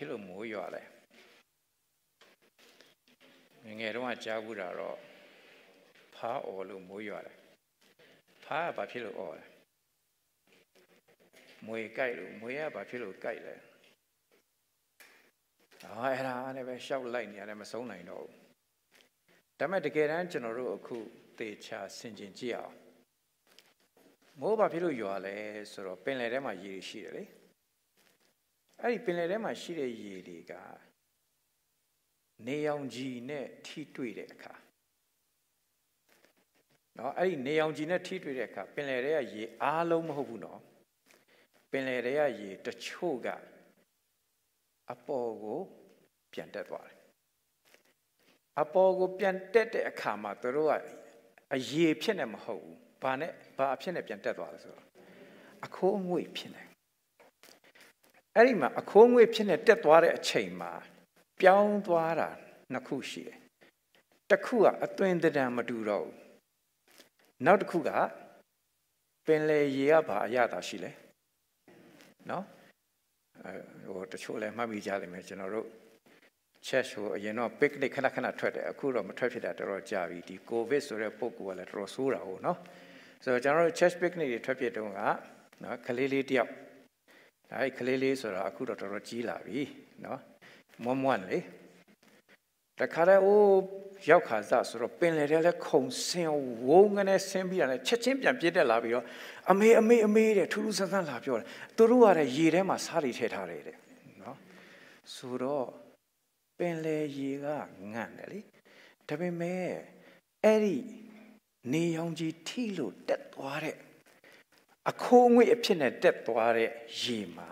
ဖြစ်လို့မိုးရွာလဲငငယ်တုန်းကကြားဘူးတာတော့ဖားအော်လို့မိုးရွာတယ်ဖားကဘာဖြစ်လို့အော်လဲမွေကြိုက်လို့မွေကဘာဖြစ်လို့ကြိုက်လဲအာအဲ့ဒါလည်းပဲရှောက်လိုက်နေရတယ်မဆုံးနိုင်တော့ဘူးဒါပေမဲ့တကယ်တမ်းကျွန်တော်တို့အခုသေချာဆင်ခြင်ကြည့်အောင်မိုးဘာဖြစ်လို့ရွာလဲဆိုတော့ပင်လယ်ထဲမှာရေရှိတယ်လေ အဲ့ဒီပင်လယ်ထဲမှာရှိတဲ့ရေတွေကနေရောင်ခြည်နဲ့ထိတွေ့တဲ့အခါနော်အဲ့ဒီနေရောင်ခြည်နဲ့ထိတွေ့တဲ့အခါပင်လယ်ထဲကရေအားလုံးမဟုတ်ဘူးနော်ပင်လယ်ထဲကရေတချို့ကအပေါ်ကိုပြန်တက်သွားတယ်အပေါ်ကိုပြန်တက်တဲ့အခါမှာသူတို့ကအရေဖြစ်နေမဟုတ်ဘူးဘာနဲ့ဘာအဖြစ်နဲ့ပြန်တက်သွားလဲဆိုတော့အခိုးအငွေ့ဖြစ်နေ အဲ့ဒီမှာအခိုးအငွေ့ဖြစ်နေတက်သွားတဲ့အချိန်မှာပြောင်းသွားတာနှစ်ခုရှိတယ်တစ်ခုကအသွင်တံမတူတော့ဘူးနောက်တစ်ခုကပင်လေရေကဘာအရသာရှိလဲနော်အဲဟိုတချို့လည်းမှတ်မိကြလိမ့်မယ်ကျွန်တော်တို့ချက်ဆိုအရင်တော့ picnic ခဏခဏထွက်တယ်အခုတော့မထွက်ဖြစ်တာတော်တော်ကြာပြီဒီ covid ဆိုတဲ့ပုံကလည်းတော်တော်ဆိုးတာဟုတ်နော်ဆိုတော့ကျွန်တော်တို့ chess picnic တွေထွက်ဖြစ်တုန်းကနော်ကလေးလေးတယောက် အဲဒီကလေးလေးဆိုတော့အခုတော့တော်တော်ကြီးလာပြီနော်မွန်းမွန်းလေတခါတည်းအိုးရောက်ခါစဆိုတော့ပင်လေထဲလဲခုံဆင်းဝုန်းကနေဆင်းပြီးရတယ်ချက်ချင်းပြန်ပြစ်တက်လာပြီးတော့အမေအမေအမေတဲ့ထူးထူးဆန်းဆန်းလာပြောတယ်သူတို့ကလည်းရေထဲမှာစားတွေထည့်ထားတယ်တဲ့နော်ဆိုတော့ပင်လေရေကငန့်တယ်လေဒါပေမဲ့အဲ့ဒီနေရောင်ကြီးထိလို့တက်သွားတဲ့ အခိုးငွေ့အဖြစ်နဲ့တက်သွားတဲ့ရေမှာ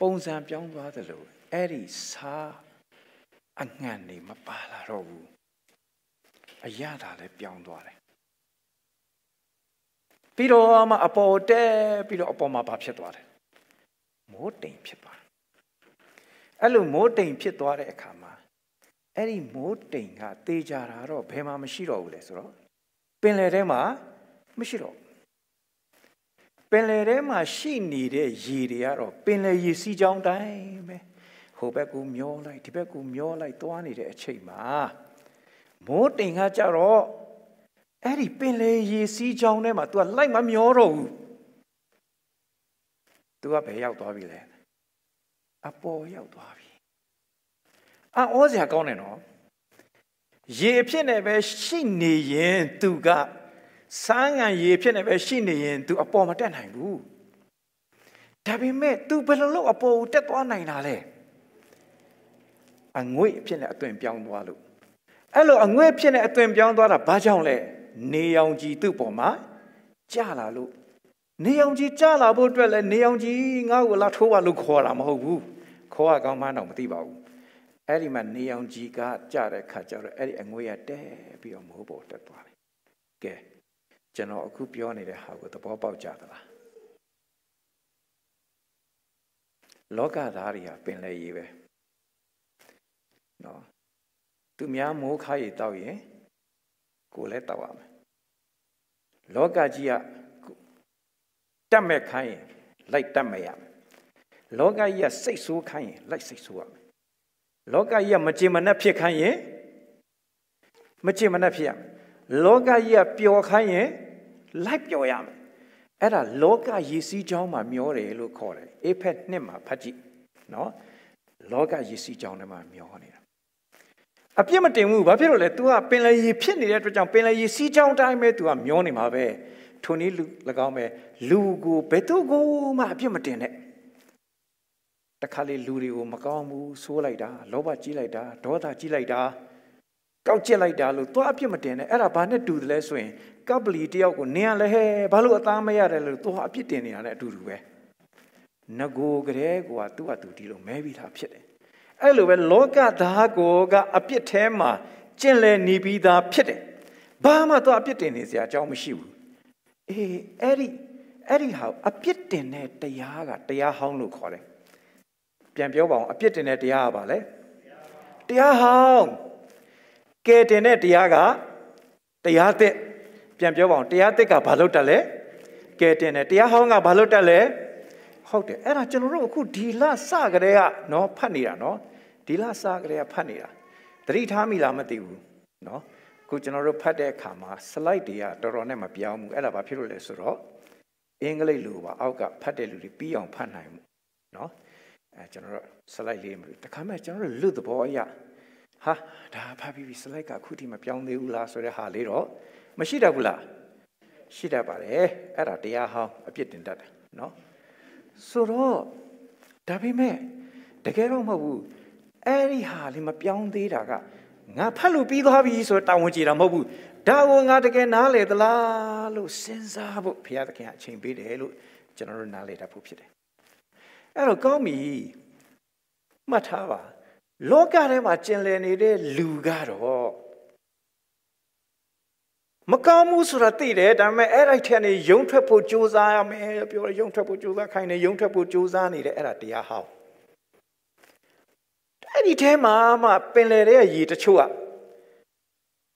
ပုံစံပြောင်းသွားသလိုအဲ့ဒီစားအငန့်နေမပါလာတော့ဘူးအရသာလည်းပြောင်းသွားတယ်ပြီးတော့မှအပေါ်တက်ပြီးတော့အပေါ်မှာဘာဖြစ်သွားတယ်မိုးတိမ်ဖြစ်သွားအဲ့လိုမိုးတိမ်ဖြစ်သွားတဲ့အခါမှာအဲ့ဒီမိုးတိမ်ကတေးကြတာတော့ဘယ်မှာမရှိတော့ဘူးလဲဆိုတော့ပင်လယ်ထဲမှာမရှိတော့ ပင်လယ်ထဲမှာရှိနေတဲ့ရေတွေကတော့ပင်လယ်ရေစီးကြောင်းတိုင်းပဲဟိုဘက်ကမျောလိုက်ဒီဘက်ကမျောလိုက်သွားနေတဲ့အချိန်မှာမိုးတိမ်ကကြတော့အဲ့ဒီပင်လယ်ရေစီးကြောင်းထဲမှာ तू ကလိုက်မမျောတော့ဘူး तू ကဘယ်ရောက်သွားပြီလဲအပေါ်ရောက်သွားပြီအောစရာကောင်းတယ်နော်ရေဖြစ်နေပဲရှိနေရင်သူက စမ်းငံရေဖြစ်နေပဲရှိနေရင်သူအပေါ်မတက်နိုင်ဘူးဒါပေမဲ့ तू ဘယ်လိုလုပ်အပေါ်ကိုတက်သွားနိုင်တာလဲအငွေ့ဖြစ်နေအသွင်ပြောင်းသွားလို့အဲ့လိုအငွေ့ဖြစ်နေအသွင်ပြောင်းသွားတာဘာကြောင့်လဲနေရောင်ကြီးသူ့ပေါ်မှာကျလာလို့နေအောင်ကြီးကြလာဖို့အတွက်လည်းနေအောင်ကြီးငါ့ကိုလာထိုးပါလို့ခေါ်တာမဟုတ်ဘူးခေါ်ရကောင်းမှန်းတော့မသိပါဘူးအဲ့ဒီမှာနေအောင်ကြီးကကြတဲ့ခါကျတော့အဲ့ဒီအငွေရတဲပြီးတော့မိုးပေါ်တက်သွားတယ်ကဲ ကျွန်တော်အခုပြောနေတဲ့ဟာကိုသဘောပေါက်ကြသလားလောကသားတွေဟာပင်လေရေးပဲနော်သူများမိုးခါရီတောက်ရင်ကိုလည်းတောက်ရမယ်လောကကြီးကတက်မဲ့ခိုင်းရင်လိုက်တက်မဲ့ရမယ်လောကကြီးကစိတ်ဆိုးခိုင်းရင်လိုက်စိတ်ဆိုးရမယ်လောကကြီးကမကြင်မနှက်ဖြစ်ခိုင်းရင်မကြင်မနှက်ဖြစ်ရမယ် လောကကြီးကပျော်ခိုင်းရင်လိုက်ပျော်ရမယ်အဲ့ဒါလောကရည်စည်းကြောင်းမှာမျောတယ်လို့ခေါ်တယ်အေဖက်နှစ်မှာဖတ်ကြည့်နော်လောကရည်စည်းကြောင်းထဲမှာမျောနေတာအပြစ်မတင်ဘူးဘာဖြစ်လို့လဲ तू ကပင်လယ်ရည်ဖြစ်နေတဲ့အတွက်ကြောင့်ပင်လယ်ရည်စီးကြောင်းတိုင်းပဲ तू ကမျောနေမှာပဲထိုနည်းလူ၎င်းပဲလူကိုဘယ်သူကိုမှအပြစ်မတင်နဲ့တခါလေလူတွေကိုမကောင်းဘူးဆိုးလိုက်တာလောဘကြီးလိုက်တာဒေါသကြီးလိုက်တာ ကောက်ကျက်လိုက်တာလို့သွားအပြစ်မတင်နဲ့အဲ့ဒါဘာနဲ့တူတယ်လဲဆိုရင်ကပ်ပလီတယောက်ကိုနင်ကလည်းဟဲဘာလို့အသားမရတယ်လို့သွားအပြစ်တင်နေတာနဲ့အတူတူပဲငကိုကလေးကသူ့ဟာသူဒီလိုမဲပြီးသားဖြစ်တယ်အဲ့လိုပဲလောကသားကိုကအပြစ်ထဲမှာကျင့်လဲနေပြီးသားဖြစ်တယ်ဘာမှတော့အပြစ်တင်နေစရာအကြောင်းမရှိဘူးအေးအဲ့ဒီအဲ့ဒီဟာအပြစ်တင်တဲ့တရားကတရားဟောင်းလို့ခေါ်တယ်ပြန်ပြောပါအောင်အပြစ်တင်တဲ့တရားကဘာလဲတရားဟောင်း ကဲတင်တဲ့တရားကတရားသစ်ပြန်ပြောပါအောင်တရားသစ်ကဘာလို့တက်လဲကကဲတင်တယ်တရားဟောင်းကဘာလို့တက်လဲဟုတ်တယ်အဲ့ဒါကျွန်တော်တို့အခုဒီလစကလေးကနော်ဖတ်နေတာနော်ဒီလစကလေးကဖတ်နေတာသတိထားမိလားမသိဘူးနော်အခုကျွန်တော်တို့ဖတ်တဲ့အခါမှာ slide တွေကတော်တော်နဲ့မပြောင်းဘူးအဲ့ဒါဘာဖြစ်လို့လဲဆိုတော့အင်္ဂလိပ်လိုပါအောက်ကဖတ်တဲ့လူတွေပြီးအောင်ဖတ်နိုင်မှုနော်အဲကျွန်တော်တို့ slide လေးမလို့တခါမှကျွန်တော်တို့လွတ်သဘောအရ ဟာဒါဖတ်ပြီးပြီ slide ကအခုထိမပြောင်းသေးဘူးလားဆိုတဲ့ဟာလေးတော့မရှိတတ်ဘူးလားရှိတတ်ပါတယ်အဲ့ဒါတရားဟောင်းအပြစ်တင်တတ်တယ်နော်ဆိုတော့ဒါပေမဲ့တကယ်တော့မဟုတ်ဘူးအဲ့ဒီဟာလေးမပြောင်းသေးတာကငါဖတ်လို့ပြီးသွားပြီဆိုတော့တာဝန်ကျေတာမဟုတ်ဘူးဒါကိုငါတကယ်နားလေသလားလို့စဉ်းစားဖို့ဘုရားသခင်အချိန်ပေးတယ်လို့ကျွန်တော်တို့နားလေတတ်ဖို့ဖြစ်တယ်အဲ့တော့ကောင်းပြီမှတ်ထားပါ လောကထဲမှာကျင်လည်နေတဲ့လူကတော့မကောင်းမှုဆိုတာသိတယ်ဒါပေမဲ့အဲ့အဲ့ထက်နေယုံထွက်ဖို့ကြိုးစားရမယ်ပြောရယုံထွက်ဖို့ကြိုးစားခိုင်းနေယုံထွက်ဖို့ကြိုးစားနေတယ်အဲ့ဒါတရားဟောင်းအဲ့ဒီထဲမှာမှပင်လယ်ရဲ့ရေတချို့က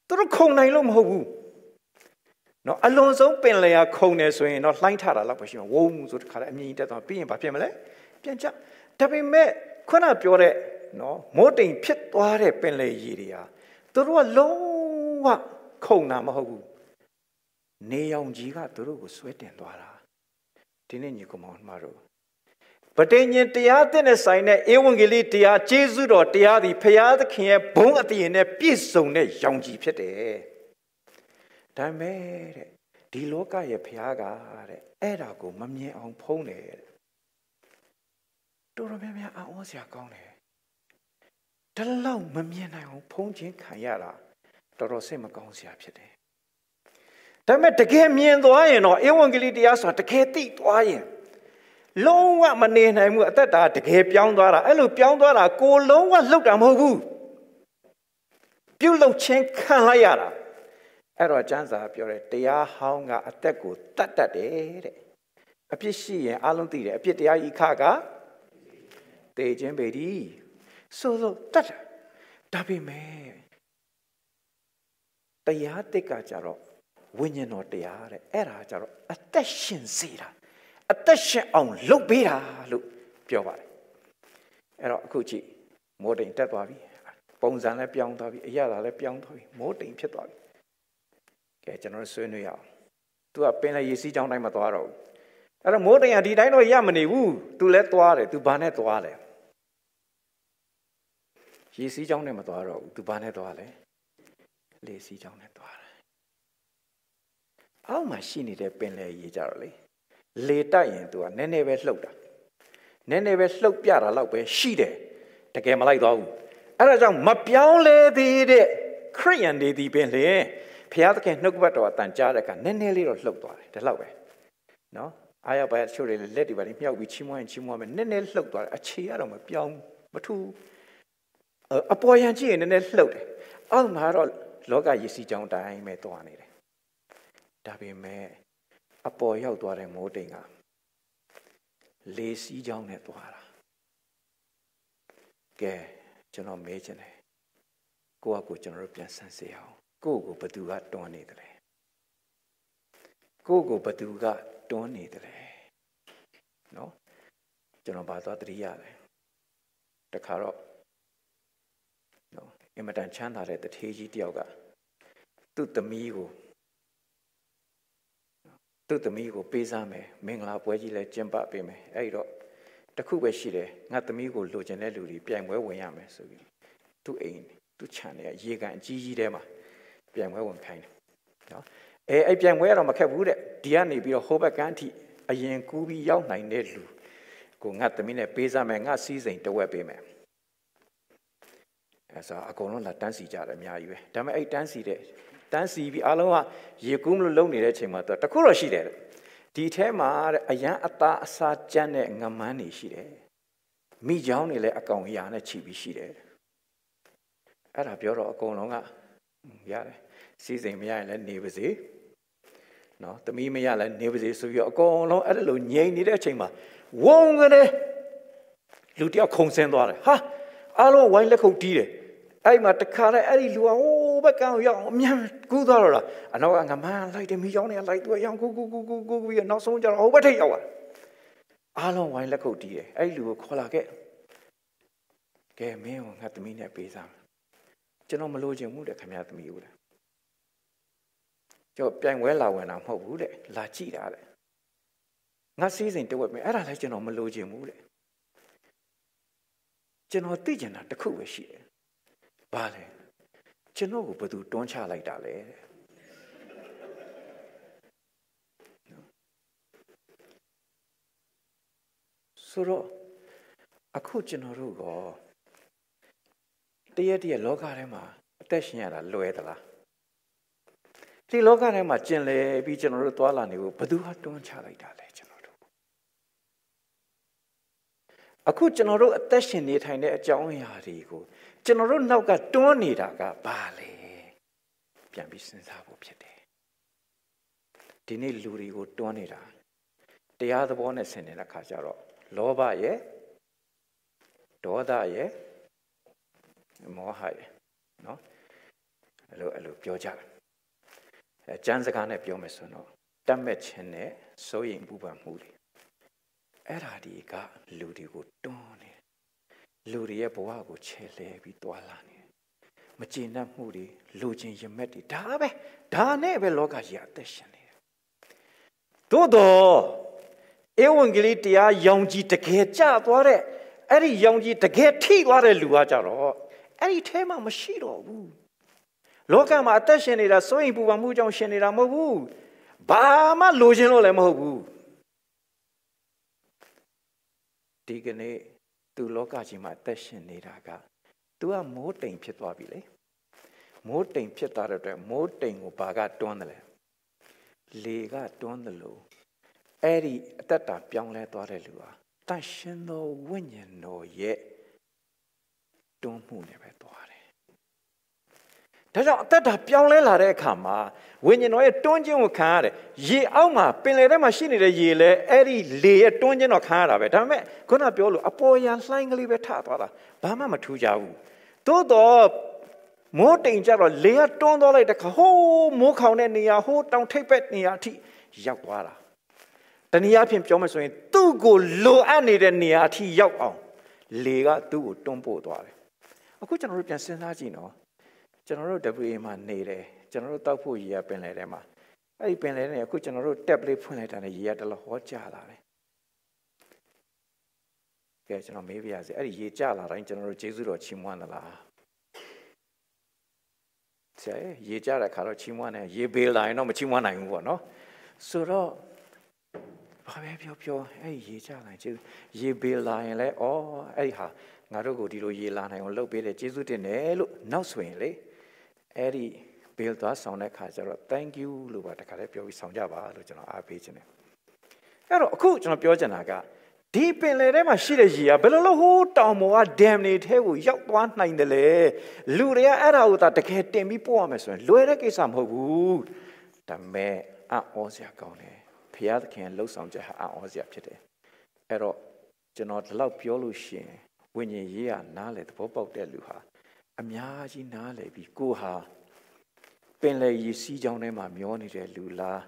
သူတို့ခုံနိုင်လို့မဟုတ်ဘူးနော်အလွန်ဆုံးပင်လယ်ကခုံနေဆိုရင်တော့လှိုင်းထတာလောက်ပဲရှိမှာဝုန်းဆိုတခါလည်းအမြင်တက်သွားပြီးရင်ဘာဖြစ်မလဲပြန်ချဒါပေမဲ့ခုနပြောတဲ့ နော်မိုးတိမ်ဖြစ်သွားတဲ့ပင်လယ်ရေတွေဟာသူတို့ကလုံးဝခုံတာမဟုတ်ဘူးနေရောင်ကြီးကသူတို့ကိုဆွဲတင်သွားတာဒီနေ့ညီကောင်မတို့ဗတိညင်တရားသစ်နဲ့ဆိုင်တဲ့ဧဝံဂေလိတရားကျေးဇူးတော်တရားသည်ဖရာသခင်ရဲ့ဘုန်းအတည်နဲ့ပြည့်စုံတဲ့ရောင်ကြီးဖြစ်တယ်ဒါမဲ့တဲ့ဒီလောကရဲ့ဖရာကတဲ့အဲ့ဒါကိုမမြင်အောင်ဖုံးတယ်တဲ့တော်တော်များများအောင်းစရာကောင်းတယ် ဒါလောက်မမြင်နိုင်အောင်ဖုံးခြင်းခံရတာတော်တော်စိတ်မကောင်းစရာဖြစ်တယ်။ဒါပေမဲ့တကယ်မြင်သွားရင်တော့ဧဝံဂေလိတရားဆိုတာတကယ်သိသွားရင်လုံးဝမနေနိုင်ဘူးအသက်တာတကယ်ပြောင်းသွားတာအဲ့လိုပြောင်းသွားတာကိုလုံးဝလှုပ်တာမဟုတ်ဘူး။ပြုတ်လှုပ်ခြင်းခံလိုက်ရတာအဲ့တော့ကျမ်းစာပြောတယ်တရားဟောင်းကအသက်ကိုတတ်တတ်တယ်တဲ့အပြစ်ရှိရင်အလုံးသိတယ်အပြစ်တရားဤခကတေခြင်းပေ ဒီဆိုတော့တတ်ဒါပေမဲ့တရားတစ်ကကြတော့ဝိညာဉ်တော်တရားတဲ့အဲ့ဒါကြတော့အသက်ရှင်စေတာအသက်ရှင်အောင်လုပ်ပေးတာလို့ပြောပါတယ်အဲ့တော့အခုကြည့်မိုးတိမ်တက်သွားပြီပုံစံလည်းပြောင်းသွားပြီအရသာလည်းပြောင်းသွားပြီမိုးတိမ်ဖြစ်သွားပြီကဲကျွန်တော်ဆွေးနွေးရအောင်သူကပင်လည်းရေစီးကြောင်းတိုင်းမသွားတော့ဘူးအဲ့တော့မိုးတိမ်ကဒီတိုင်းတော့ရမနေဘူးသူလည်းသွားတယ်သူဘာနဲ့သွားလဲ ရေစီးကြောင်းနဲ့မသွားတော့ဘူးသူဘာနဲ့သွားလဲလေစီးကြောင်းနဲ့သွားတယ်အောက်မှာရှိနေတဲ့ပင်လယ်ရေကြတော့လေလေတိုက်ရင်သူကနည်းနည်းပဲလှုပ်တာနည်းနည်းပဲလှုပ်ပြတာလောက်ပဲရှိတယ်တကယ်မလိုက်သွားဘူးအဲ့ဒါကြောင့်မပြောင်းလဲသေးတဲ့ခရိယန်တွေဒီပင်လေဘုရားသခင်နှုတ်ကပတ်တော်အတန်ကြားတဲ့အခါနည်းနည်းလေးတော့လှုပ်သွားတယ်ဒီလောက်ပဲနော်အားရပါရချို့တွေလက်တွေပါမြှောက်ပြီးချီးမွမ်းရင်ချီးမွမ်းမယ်နည်းနည်းလှုပ်သွားတယ်အခြေရတော့မပြောင်းမထူး အပေါ်ယံကြည့်ရင်နည်းနည်းလှုပ်တယ်အောက်မှာတော့လောကရည်စည်းကြောင်းတိုင်းပဲသွားနေတယ်ဒါပေမဲ့အပေါ်ရောက်သွားတဲ့မိုးတိမ်ကလေစည်းကြောင်းနဲ့သွားတာကဲကျွန်တော်မေးချင်တယ်ကိုယ့်အကိုကျွန်တော်တို့ပြန်ဆန်းစစ်အောင်ကိုယ့်ကိုဘသူကတွန်းနေတယ်လဲကိုယ့်ကိုဘသူကတွန်းနေတယ်လဲနော်ကျွန်တော်ဘာသွားတတိရတယ်တခါတော့နော် အင်မတန်ချမ်းသာတဲ့တထေးကြီးတယောက်ကသူ့သမီးကိုသူ့သမီးကိုပေးစားမယ်မင်္ဂလာပွဲကြီးလဲကျင်းပပေးမယ်အဲ့တော့တခုပဲရှိတယ်ငါသမီးကိုလိုချင်တဲ့လူတွေပြိုင်ပွဲဝင်ရမယ်ဆိုပြီးသူ့အိမ်သူ့ခြံထဲရေကန်အကြီးကြီးထဲမှာပြိုင်ပွဲဝင်ခိုင်းတယ်နော်အဲအဲ့ပြိုင်ပွဲကတော့မခက်ဘူးတဲ့ဒီကနေပြီးတော့ဟိုဘက်ကန်းထိအရင်ကူးပြီးရောက်နိုင်တဲ့လူကိုငါသမီးနဲ့ပေးစားမယ်ငါစီးစိမ်တဝက်ပေးမယ် အဲဆိုအကုန်လုံးလာတန်းစီကြတယ်အများကြီးပဲဒါပေမဲ့အဲ့တန်းစီတဲ့တန်းစီပြီးအားလုံးကရေကူးမလို့လုံနေတဲ့အချိန်မှာတခုတော့ရှိတယ်ဒီထဲမှာတဲ့အရန်အသားအစာကြမ်းတဲ့ငမန်းတွေရှိတယ်မိချောင်းတွေလည်းအကောင်ရာနဲ့ခြိပြီးရှိတယ်အဲ့ဒါပြောတော့အကုန်လုံးကရတယ်စီစဉ်မရရင်လည်းနေပါစေနော်တမီးမရလည်းနေပါစေဆိုပြီးအကုန်လုံးအဲ့လိုငြိမ်နေတဲ့အချိန်မှာဝုန်းကနေလူတယောက်ခုန်ဆင်းသွားတယ်ဟာအားလုံးဝိုင်းလက်ခုပ်တီးတယ် အဲ့မှာတခါတည်းအဲ့ဒီလူကဟိုးဘဘက်ကန်းကိုရောက်အမြန်ကူးသွားတော့လားအနောက်ကငမန်းလိုက်တယ်မိချောင်းတွေကလိုက်သူကရောင်ကူးကူးကူးကူးကူးပြီးနောက်ဆုံးကျတော့ဟိုဘက်ထိပ်ရောက်သွားအားလုံးဝိုင်းလက်ခုပ်တီးတယ်အဲ့လူကိုခေါ်လာခဲ့ကဲမင်းကငါသမီးနဲ့ပေးစားကျွန်တော်မလို့ချင်ဘူးတဲ့ခင်ဗျာသမီးဦးလားကျော်ပြိုင်ဝဲလာဝင်တာမဟုတ်ဘူးတဲ့လာကြည့်တာတဲ့ငါစီးစိမ်တဝက်မယ်အဲ့ဒါလည်းကျွန်တော်မလို့ချင်ဘူးတဲ့ကျွန်တော်သိကျင်တာတစ်ခုပဲရှိတယ် ဘာလဲကျွန်တော်ကိုဘယ်သူတွန်းချလိုက်တာလဲတဲ့ဆိုတော့အခုကျွန်တော်တို့ကတရက်တရက်လောကထဲမှာအသက်ရှင်ရတာလွယ်သလားဒီလောကထဲမှာကျင်လည်ပြီးကျွန်တော်တို့သွားလာနေဖို့ဘယ်သူဟာတွန်းချလိုက်တာလဲကျွန်တော်တို့အခုကျွန်တော်တို့အသက်ရှင်နေထိုင်တဲ့အကြောင်းအရာတွေကို ကျွန်တော်တို့နောက်ကတွန်းနေတာကဘာလဲပြန်ပြီးစဉ်းစားဖို့ဖြစ်တယ်ဒီနေ့လူတွေကိုတွန်းနေတာတရားသဘောနဲ့ဆင်နေတဲ့ခါကျတော့လောဘရဲ့ဒေါသရဲ့မောဟရဲ့နော်အဲ့လိုအဲ့လိုပြောကြတယ်အဲကျမ်းစကားနဲ့ပြောမယ်ဆိုတော့တတ်မဲ့ခြင်းနဲ့စိုးရိမ်ပူပန်မှုတွေအဲ့ဓာဒီကလူတွေကိုတွန်းနေ လူတွေရဲ့ဘဝကိုချဲ့လဲပြီးတွာလာနေမကျေနပ်မှုတွေလူချင်းရမက်တွေဒါပဲဒါနဲ့ပဲလောကကြီးအသက်ရှင်နေတယ်သို့တော့ဧဝံဂေလိတရားယောင်ကြီးတကယ်ကြသွားတဲ့အဲ့ဒီယောင်ကြီးတကယ်ထိသွားတဲ့လူကကြတော့အဲ့ဒီထဲမှာမရှိတော့ဘူးလောကမှာအသက်ရှင်နေတာစိုးရင်ပူပန်မှုကြောင့်ရှင်နေတာမဟုတ်ဘူးဘာမှလိုချင်လို့လည်းမဟုတ်ဘူးဒီကနေ့ သူလောကကြီးမှာအသက်ရှင်နေတာက तू ကမိုးတိမ်ဖြစ်သွားပြီလေမိုးတိမ်ဖြစ်သွားတဲ့အတွက်မိုးတိမ်ကိုဘာကတွန်းတယ်လဲလေကတွန်းတယ်လို့အဲ့ဒီအသက်တာပြောင်းလဲသွားတဲ့လူဟာတန်ရှင်သောဝိညာဉ်တော်ရဲ့တွန်းမှုနဲ့ပဲသွားတယ် ဒါကြောင့်အသက်တာပြောင်းလဲလာတဲ့အခါမှာဝိညာဉ်တော်ရဲ့တွန်းခြင်းကိုခံရတယ်ရေအောက်မှာပင်လယ်ထဲမှာရှိနေတဲ့ရေလဲအဲ့ဒီလေရဲ့တွန်းခြင်းတော့ခံရတာပဲဒါပေမဲ့ခုနပြောလို့အပေါ်ယံလှိုင်းကလေးပဲထသွားတာဘာမှမထူးကြဘူးသို့တော့မိုးတိမ်ကြတော့လေကတွန်းသွားလိုက်တဲ့ခါဟိုးမိုးခေါင်တဲ့နေရာဟိုးတောင်ထိပ်ဘက်နေရာအထိရောက်သွားတာတနည်းအားဖြင့်ပြောမယ်ဆိုရင်သူ့ကိုလိုအပ်နေတဲ့နေရာအထိရောက်အောင်လေကသူ့ကိုတွန်းပို့သွားတယ်အခုကျွန်တော်တို့ပြန်စဉ်းစားကြည့်နော် ကျွန်တော်တို့ WA မှာနေတယ်ကျွန်တော်တို့တောက်ဖို့ရေရပင်လယ်ထဲမှာအဲ့ဒီပင်လယ်ထဲအခုကျွန်တော်တို့ tab လေးဖွင့်လိုက်တာနဲ့ရေရတလဟောကျလာတယ်ကဲကျွန်တော်မေးပြရစီအဲ့ဒီရေကျလာတိုင်းကျွန်တော်တို့ကျေးဇူးတော်ချီးမွမ်းသလားဆရာရေကျတဲ့ခါတော့ချီးမွမ်းတယ်ရေဘေးလာရင်တော့မချီးမွမ်းနိုင်ဘူးပေါ့နော်ဆိုတော့ဘာပဲပြောပြောအဲ့ဒီရေကျလာရင်ကျေးဇူးရေဘေးလာရင်လည်းဩအဲ့ဒီဟာငါတို့ကိုဒီလိုရေလာနိုင်အောင်လုပ်ပေးတယ်ကျေးဇူးတင်တယ်လို့နောက်ဆိုရင်လေ အဲ့ဒီ bill သွားဆောင်တဲ့ခါကျတော့ thank you လို့ပါတခါလေးပြောပြီးဆောင်ကြပါလို့ကျွန်တော်အားပေးခြင်းတယ်အဲ့တော့အခုကျွန်တော်ပြောချင်တာကဒီပင်လယ်ထဲမှာရှိတဲ့ရေကဘယ်လိုလို့ဟိုးတောင်ပေါ်က dam တွေထဲကိုရောက်သွားနိုင်တယ်လေလူတွေကအဲ့ဒါကိုသာတကယ်တင်ပြီးပို့ရမယ်ဆိုရင်လွယ်တဲ့ကိစ္စမဟုတ်ဘူးဒါပေမဲ့အံ့ဩစရာကောင်းတယ်ဖျားသခင်လှုပ်ဆောင်ချက်ဟာအံ့ဩစရာဖြစ်တယ်အဲ့တော့ကျွန်တော်ဒီလောက်ပြောလို့ရှိရင်ဝိညာဉ်ရေးကနားလေသဘောပေါက်တဲ့လူဟာ အများကြီးနားလေပြီးကိုဟာပင်လေရေစီးကြောင်းထဲမှာမျောနေတဲ့လူလား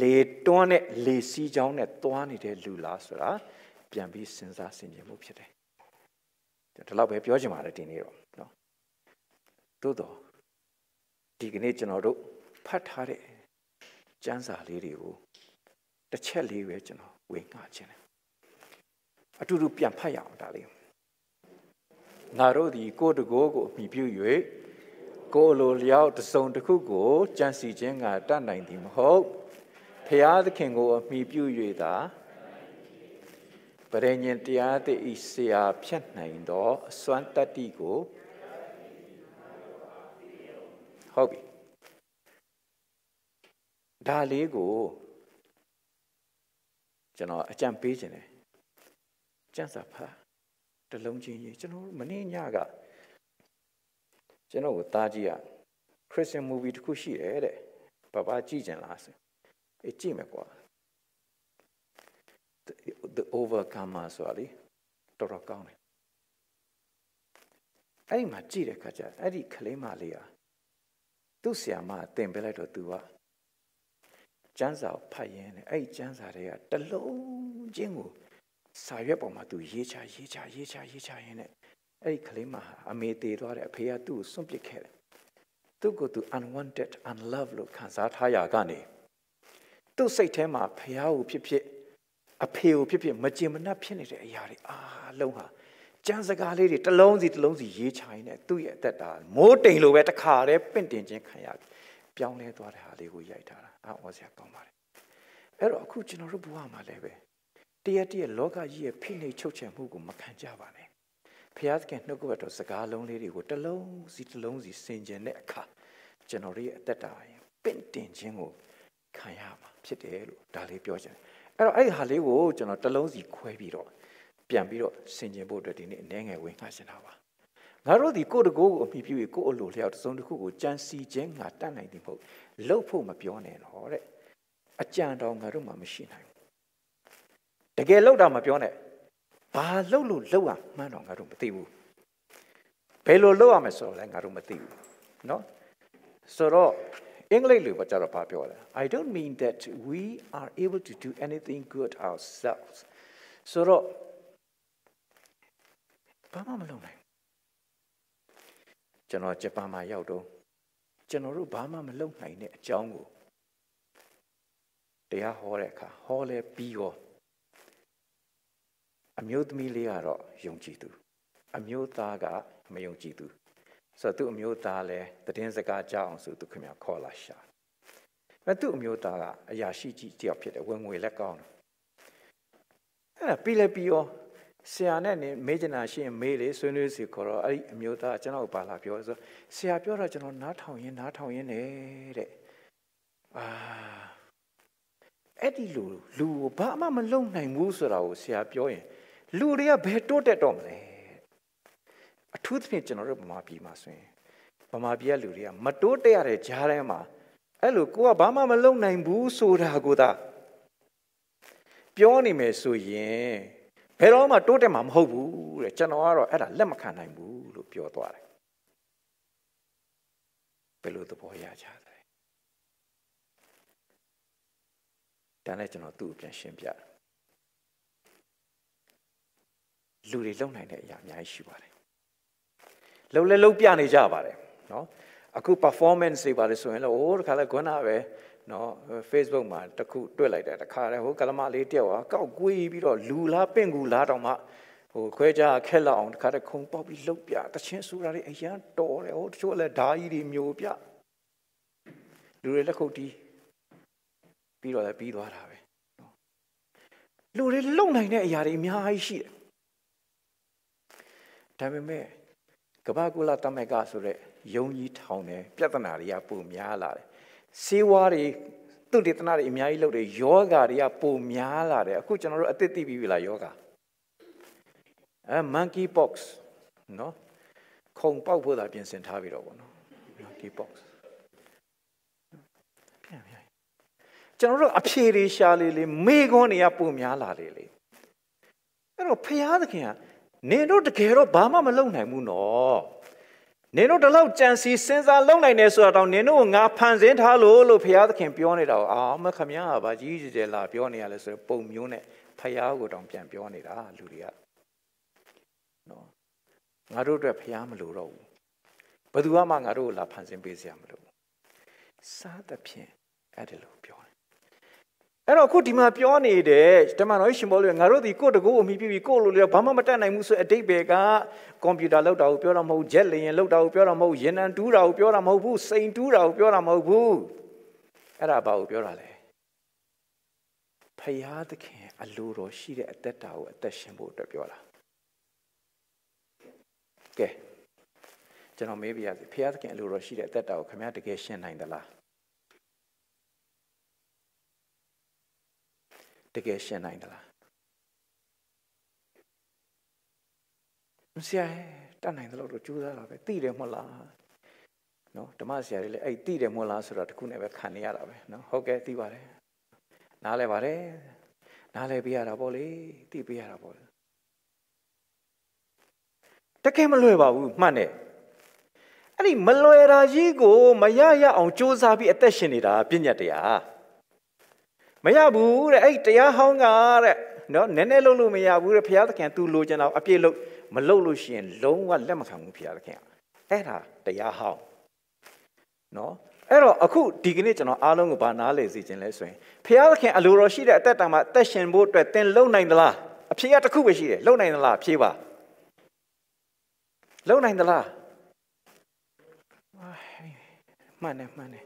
လေတွန်းတဲ့လေစီးကြောင်းနဲ့သွားနေတဲ့လူလားဆိုတာပြန်ပြီးစဉ်းစားဆင်ခြင်မှုဖြစ်တယ်ဒီလောက်ပဲပြောချင်ပါတယ်ဒီနေ့တော့နော်သို့တော့ဒီကနေ့ကျွန်တော်တို့ဖတ်ထားတဲ့ကျမ်းစာလေးတွေကိုတစ်ချက်လေးပဲကျွန်တော်ဝေငှခြင်းတယ်အတူတူပြန်ဖတ်ရအောင်ဒါလေး ငါတို့ဒီကိုတကိုးကိုအမိပြု၍ကိုလိုလျောက်တစုံတစ်ခုကိုကြံစီခြင်းကတတ်နိုင်သည်မဟုတ်ဖျားသခင်ကိုအမိပြု၍သာပရိညင်တရားတည်ဆရာဖြတ်နိုင်သောအစွမ်းတတ္တိကိုဟုတ်ပြီဒါလေးကိုကျွန်တော်အကြံပေးခြင်းတယ်ကျန်းစာဖတ် တလုံးချင်းကြီးကျွန်တော်မနေ့ညကကျွန်တော်ကိုသားကြီးက Christian movie တစ်ခုရှိတယ်တဲ့ဘဘကြည့်ကြလားဆိုအေးကြည့်မယ်ကွာ the overcomer ဆိုတာလေတော်တော်ကောင်းတယ်အဲ့ဒီမှာကြည့်တဲ့ခါကျအဲ့ဒီကလေးမလေးဟာသူ့ဆရာမတင်ပေးလိုက်တော့ तू ကကျမ်းစာဖတ်ရင်းနဲ့အဲ့ကျမ်းစာတွေကတလုံးချင်းကို စာရွက်ပေါ်မှာ तू ရေးချရေးချရေးချရေးချရင်းနဲ့အဲ့ဒီကလေးမအမေသေးသွားတဲ့အဖေကသူ့ကိုစွန့်ပစ်ခဲ့တယ်သူ့ကိုသူ unwanted unloved လို့ခံစားထားရကနေသူ့စိတ်ထဲမှာဖះကိုဖြစ်ဖြစ်အဖေကိုဖြစ်ဖြစ်မကြင်မနှက်ဖြစ်နေတဲ့အရာတွေအားလုံးဟာကြံစကားလေးတွေတစ်လုံးစီတစ်လုံးစီရေးချရင်နဲ့သူ့ရဲ့အသက်တာမိုးတိမ်လိုပဲတခါတည်းပင့်တင်ခြင်းခံရပြောင်းလဲသွားတဲ့ဟာလေးကိုရိုက်ထားတာအော်စရာကောင်းပါတယ်အဲ့တော့အခုကျွန်တော်တို့ဘဝမှာလည်းပဲတ ရက်တရက်လောကကြီးရဲ့ဖိနှိပ်ချုပ်ချယ်မှုကိုမခံကြပါနဲ့ဖျားသခင်နှုတ်ကပတ်တော်စကားလုံးလေးတွေကိုတစ်လုံးစီတစ်လုံးစီဆင်ခြင်တဲ့အခါကျွန်တော်တို့ရဲ့အသက်တာရင်ပင့်တင်ခြင်းကိုခံရမှာဖြစ်တယ်လို့ဒါလေးပြောချင်တယ်အဲ့တော့အဲ့ဒီဟာလေးကိုကျွန်တော်တစ်လုံးစီခွဲပြီးတော့ပြန်ပြီးတော့ဆင်ခြင်ဖို့အတွက်ဒီနေ့အနေငယ်ဝင်ခါရှင်တာပါငါတို့ဒီကိုယ့်တကိုယ်ကိုအမိပြုပြီးကိုယ့်အလိုလျောက်တစ်စုံတစ်ခုကိုကြံစီခြင်းငါတတ်နိုင်သည်မဟုတ်လှုပ်ဖို့မပြောနဲ့တော့တဲ့အကြံတော်ငါတို့မှမရှိနိုင်ဘူး တကယ်လှုပ်တာမပြောနဲ့ဘာလှုပ်လို့လှုပ်ရမှန်းတော့ငါတို့မသိဘူးဘယ်လိုလှုပ်ရမလဲဆိုတော့လည်းငါတို့မသိဘူးเนาะဆိုတော့အင်္ဂလိပ်လိုပဲကြတော့ဘာပြောလဲ I don't mean that we are able to do anything good ourselves ဆိုတော့ဘာမှမလုပ်နိုင်ကျွန်တော်ဂျပန်မှာရောက်တော့ကျွန်တော်တို့ဘာမှမလုပ်နိုင်တဲ့အကြောင်းကိုတရားဟောတဲ့အခါဟောလဲပြီးရော အမျိုးသမီးလေးကတော့ယုံကြည်သူအမျိုးသားကမယုံကြည်သူဆိုတော့သူ့အမျိုးသားလည်းတည်င်းစကားကြောက်အောင်ဆိုသူခင်ဗျခေါ်လာရှာအဲသူ့အမျိုးသားကအရာရှိကြီးတယောက်ဖြစ်တယ်ဝင်ငွေလက်ကောင်းတယ်အဲ့ဒါပြီးလဲပြီးရောဆရာနဲ့နေမေးချင်တာရှိရင်မေးလေဆွေးနွေးစီခေါ်တော့အဲ့ဒီအမျိုးသားကျွန်တော်ပါလာပြောဆိုဆရာပြောတော့ကျွန်တော်နားထောင်ရင်းနားထောင်ရင်းနေတဲ့အာအဲ့ဒီလူလူကိုဘာမှမလုပ်နိုင်ဘူးဆိုတာကိုဆရာပြောရင် လူတွေကဘယ်တိုးတက်တော့မလဲအထူးသဖြင့်ကျွန်တော်တို့ဗမာပြည်မှာဆိုရင်ဗမာပြည်ကလူတွေကမတိုးတက်ရတဲ့ဂျားထဲမှာအဲ့လိုကိုကဘာမှမလုပ်နိုင်ဘူးဆိုတာကိုသာပြောနေမယ်ဆိုရင်ဘယ်တော့မှတိုးတက်မှာမဟုတ်ဘူးတဲ့ကျွန်တော်ကတော့အဲ့ဒါလက်မခံနိုင်ဘူးလို့ပြောသွားတယ်ဘယ်လိုသဘောရကြတယ်ဒါနဲ့ကျွန်တော်သူ့ကိုပြန်ရှင်းပြတယ် လူတွေလုံနိုင်တဲ့အရာအများကြီးရှိပါတယ်လုံလဲလုံပြနေကြပါတယ်နော်အခု performance တွေပါတယ်ဆိုရင်လည်းဟိုတခါလဲခွန်းနာပဲနော် Facebook မှာတခုတွေ့လိုက်တယ်တခါလဲဟိုကလမလေးတယောက်ကကောက်ကွေးပြီးတော့လူလားပင့်ကူလားတောင်မှဟိုခွဲကြခက်လောက်အောင်တခါတည်းခုံပေါက်ပြီးလှုပ်ပြတချင်းဆူတာတွေအရန်တော်တယ်ဟိုတချို့လည်းဓာကြီးတွေမျိုးပြလူတွေလက်ခုပ်တီးပြီးတော့လည်းပြီးသွားတာပဲလူတွေလုံနိုင်တဲ့အရာတွေအများကြီးရှိတယ် ဒါပေမဲ့ကဘာကူလာတမက်ကဆိုတဲ့ယုံကြည်ထောင်တယ်ပြဿနာတွေကပုံများလာတယ်စေဝါတွေသူတေသနာတွေအများကြီးလုပ်တယ်ယောဂါတွေကပုံများလာတယ်အခုကျွန်တော်တို့အသက်သိပြီလားယောဂါအဲ monkey box နော်ခုံပေါက်ဖို့သာပြင်ဆင်ထားပြီတော့ဗောနော် monkey box ပြန်ပြန်ကျွန်တော်တို့အဖြေတွေရှာလေလေမေခွန်းတွေကပုံများလာလေလေအဲ့တော့ဖရာသခင်က နင်တို့တကယ်တော့ဘာမှမလုပ်နိုင်ဘူးနော်နင်တို့ဒီလောက်ကြံစီစဉ်းစားလုပ်နိုင်တယ်ဆိုတာတော့နင်တို့ငါဖန်ဆင်းထားလို့လို့ဘုရားသခင်ပြောနေတာအာမခမရပါကြီးကြီးကျယ်လာပြောနေရလဲဆိုပုံမျိုးနဲ့ဖယားကိုတောင်ပြန်ပြောနေတာလူတွေကနော်ငါတို့အတွက်ဖယားမလိုတော့ဘူးဘယ်သူမှငါတို့ကိုလာဖန်ဆင်းပေးစရာမလိုဘူးစားသဖြင့်အဲ့ဒါလို့ပြော အဲ့တော့အခုဒီမှာပြောနေတဲ့တမန်တော်ရှင်ဘောလို့ငါတို့ဒီကိုယ့်တကူအမိပြီးပြီးကိုယ့်လိုလေဘာမှမတတ်နိုင်ဘူးဆိုအတိတ်ပဲကကွန်ပျူတာလောက်တာကိုပြောတာမဟုတ်ဂျက်လျင်လောက်တာကိုပြောတာမဟုတ်ရင်နံတူးတာကိုပြောတာမဟုတ်ဘူးစိန်တူးတာကိုပြောတာမဟုတ်ဘူးအဲ့ဒါဘာကိုပြောတာလဲဖယားသခင်အလိုတော်ရှိတဲ့အသက်တာကိုအသက်ရှင်ဖို့အတွက်ပြောတာကဲကျွန်တော်မေးပြရစီဖယားသခင်အလိုတော်ရှိတဲ့အသက်တာကိုခင်ဗျားတကယ်ရှင်းနိုင်သလား ကယ်ရှင်းနိုင်သလားဆရာတတ်နိုင်တယ်လို့ကြိုးစားတာပဲသိတယ်မဟုတ်လားနော်ဓမ္မဆရာတွေလည်းအဲ့သိတယ်မဟုတ်လားဆိုတော့တခုနဲ့ပဲခံနေရတာပဲနော်ဟုတ်ကဲ့သိပါတယ်နားလဲပါတယ်နားလဲပေးရတာပေါ့လေသိပေးရတာပေါ့တကယ်မလွယ်ပါဘူးမှတ်တယ်အဲ့ဒီမလွယ်တာကြီးကိုမရရအောင်စူးစမ်းပြီးအသက်ရှင်နေတာပြည့်ညတ်တရား မရဘူးတဲ့အဲ့တရားဟောင်းကတဲ့နော်နည်းနည်းလုပ်လို့မရဘူးတဲ့ဘုရားသခင် तू လိုချင်တာအပြည့်လုပ်မလုပ်လို့ရှိရင်လုံးဝလက်မခံဘူးဘုရားသခင်အဲ့ဒါတရားဟောင်းနော်အဲ့တော့အခုဒီကနေ့ကျွန်တော်အားလုံးကိုဗာနားလေစီခြင်းလဲဆိုရင်ဘုရားသခင်အလိုတော်ရှိတဲ့အသက်တာမှာအသက်ရှင်ဖို့အတွက်သင်လုံနိုင်သလားအဖြေကတစ်ခုပဲရှိတယ်လုံနိုင်သလားဖြေပါလုံနိုင်သလားမှန်တယ်မှန်တယ်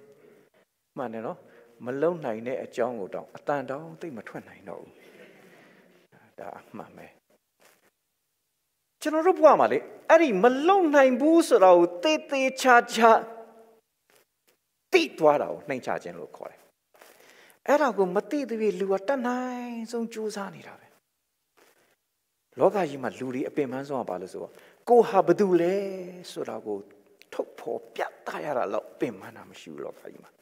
မှန်တယ်နော် မလုံနိုင်တဲ့အကြောင်းကိုတော့အတန်တောင်သိမထွက်နိုင်တော့ဘူးဒါအမှန်ပဲကျွန်တော်တို့ဘဝမှာလေအဲ့ဒီမလုံနိုင်ဘူးဆိုတော့တေးသေးချာချာတိသွားတာကိုနှိမ်ချခြင်းလို့ခေါ်တယ်အဲ့ဒါကိုမသိသေးဘူးလူကတတ်နိုင်ဆုံးကြိုးစားနေတာပဲလောကကြီးမှာလူတွေအပင်ပန်းဆုံးကဘာလို့ဆိုတော့ကိုဟာဘသူလဲဆိုတာကိုထုတ်ဖော်ပြသရတာတော့ပင်ပန်းတာမရှိဘူးလောကကြီးမှာနော်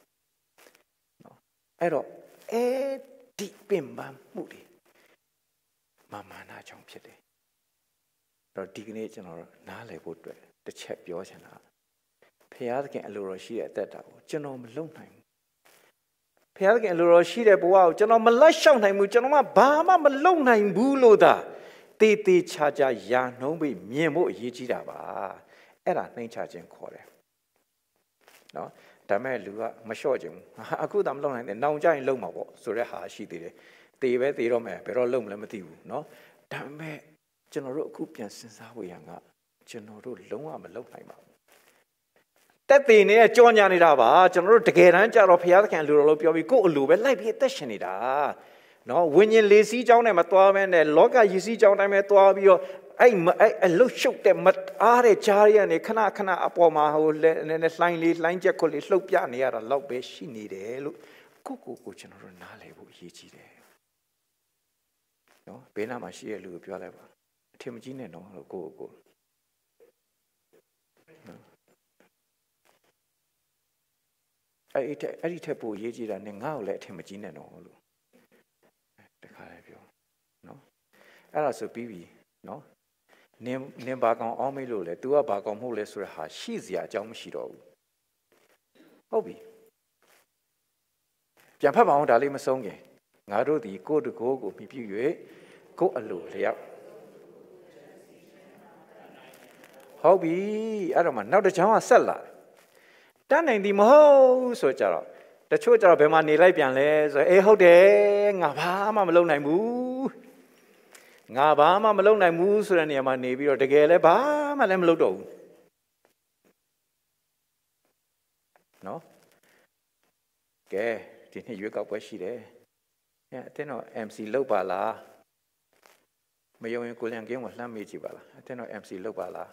အဲ့တော့အဲ့ဒီပင်ပန်းမှုတွေမာမာနာကြောင့်ဖြစ်တယ်တော့ဒီကနေ့ကျွန်တော်နားလည်ဖို့အတွက်တစ်ချက်ပြောချင်တာဖခင်သခင်အလိုတော်ရှိတဲ့အသက်တာကိုကျွန်တော်မလုံနိုင်ဘူးဖခင်သခင်အလိုတော်ရှိတဲ့ဘဝကိုကျွန်တော်မလက်လျှောက်နိုင်ဘူးကျွန်တော်ကဘာမှမလုံနိုင်ဘူးလို့သာတေးသေးချာချာယာနှုံးပြီးမြင်ဖို့အရေးကြီးတာပါအဲ့ဒါနှိမ့်ချခြင်းခေါ်တယ်နော် ဒါမဲ့လူကမလျှော့ခြင်းဘူးအခုတော့မလုံနိုင်တယ်နောင်ကြရင်လုံမှာပေါ့ဆိုတဲ့ဟာရှိသေးတယ်တေပဲတေတော့မယ်ဘယ်တော့လုံမလဲမသိဘူးနော်ဒါမဲ့ကျွန်တော်တို့အခုပြန်စဉ်းစားဖို့ရန်ကကျွန်တော်တို့လုံးဝမလုံနိုင်ပါဘူးတက်တည်နေတဲ့ကြောညာနေတာပါကျွန်တော်တို့တကယ်တမ်းကြတော့ဘုရားသခင်အလိုတော်လို့ပြောပြီးကိုယ့်အလိုပဲလိုက်ပြီးအသက်ရှင်နေတာနော်ဝိညာဉ်လေးစီးကြောင်းနဲ့မသွားဘဲနဲ့လောကရည်စီးကြောင်းတိုင်းပဲသွားပြီးတော့ အဲ့အဲ့အလုတ်ရှုပ်တဲ့မအားတဲ့ကြားရကနေခဏခဏအပေါ်မှာဟိုလဲနည်းနည်းလှိုင်းလေးလှိုင်းချက်ခွလေးလှုပ်ပြနေရတာတော့ပဲရှိနေတယ်လို့ကိုကိုကိုကျွန်တော်တို့နားလည်ဖို့အရေးကြီးတယ်နော်ဘေးနားမှာရှိတဲ့လူကိုပြောလိုက်ပါအထင်မကြီးနဲ့နော်လို့ကိုကိုအဲ့ဒီအဲ့ဒီထက်ပိုရေးကြည့်တာနဲ့ငါ့ကိုလည်းအထင်မကြီးနဲ့တော့လို့တခါလည်းပြောနော်အဲ့ဒါဆိုပြီးပြီနော် နင်းနင်းဘာကောင်အောင်းမေးလို့လဲ तू ကဘာကောင်မဟုတ်လဲဆိုတဲ့ဟာရှိစရာအကြောင်းမရှိတော့ဘူးဟုတ်ပြီပြန်ဖတ်ပါအောင်ဒါလေးမဆုံးခင်ငါတို့ဒီကိုယ့်တကိုယ်ကိုမြည်ပြ၍ကိုယ့်အလိုလျောက်ဟုတ်ပြီအဲ့တော့မှနောက်တစ်ချောင်းကဆက်လာတတ်နိုင်သည်မဟုတ်ဆိုကြတော့တချို့ကြတော့ဘယ်မှာနေလိုက်ပြန်လဲဆိုအေးဟုတ်တယ်ငါဘာမှမလုပ်နိုင်ဘူး ငါဘာမှမလုပ်နိုင်ဘူးဆိုတဲ့နေရာမှာနေပြီးတော့တကယ်လည်းဘာမှလည်းမလုပ်တော့ဘူးနော်ကဲဒီနေ့ရွေးကောက်ပွဲရှိတယ်အဲအတင်းတော့ MC လောက်ပါလားမယုံရင်ကိုလျံကင်းကိုလှမ်းမေးကြည့်ပါလားအတင်းတော့ MC လောက်ပါလား